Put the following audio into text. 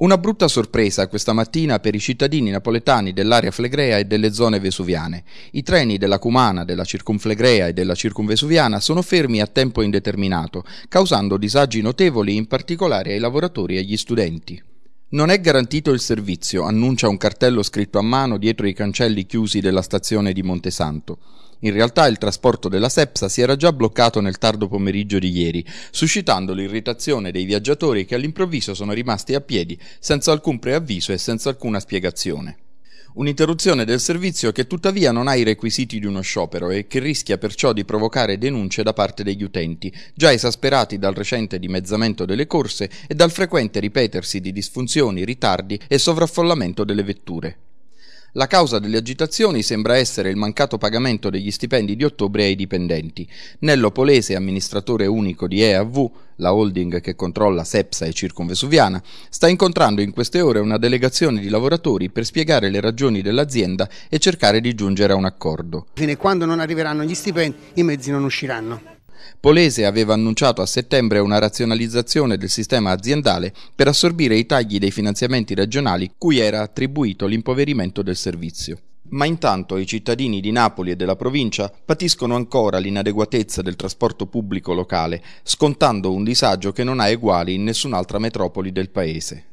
Una brutta sorpresa questa mattina per i cittadini napoletani dell'area flegrea e delle zone vesuviane. I treni della Cumana, della Circumflegrea e della Circumvesuviana sono fermi a tempo indeterminato, causando disagi notevoli in particolare ai lavoratori e agli studenti. Non è garantito il servizio, annuncia un cartello scritto a mano dietro i cancelli chiusi della stazione di Montesanto. In realtà il trasporto della Sepsa si era già bloccato nel tardo pomeriggio di ieri, suscitando l'irritazione dei viaggiatori che all'improvviso sono rimasti a piedi, senza alcun preavviso e senza alcuna spiegazione. Un'interruzione del servizio che tuttavia non ha i requisiti di uno sciopero e che rischia perciò di provocare denunce da parte degli utenti, già esasperati dal recente dimezzamento delle corse e dal frequente ripetersi di disfunzioni, ritardi e sovraffollamento delle vetture. La causa delle agitazioni sembra essere il mancato pagamento degli stipendi di ottobre ai dipendenti. Nello Polese, amministratore unico di EAV, la holding che controlla Sepsa e Circonvesuviana, sta incontrando in queste ore una delegazione di lavoratori per spiegare le ragioni dell'azienda e cercare di giungere a un accordo. Fino a quando non arriveranno gli stipendi, i mezzi non usciranno. Polese aveva annunciato a settembre una razionalizzazione del sistema aziendale per assorbire i tagli dei finanziamenti regionali cui era attribuito l'impoverimento del servizio. Ma intanto i cittadini di Napoli e della provincia patiscono ancora l'inadeguatezza del trasporto pubblico locale, scontando un disagio che non ha eguali in nessun'altra metropoli del paese.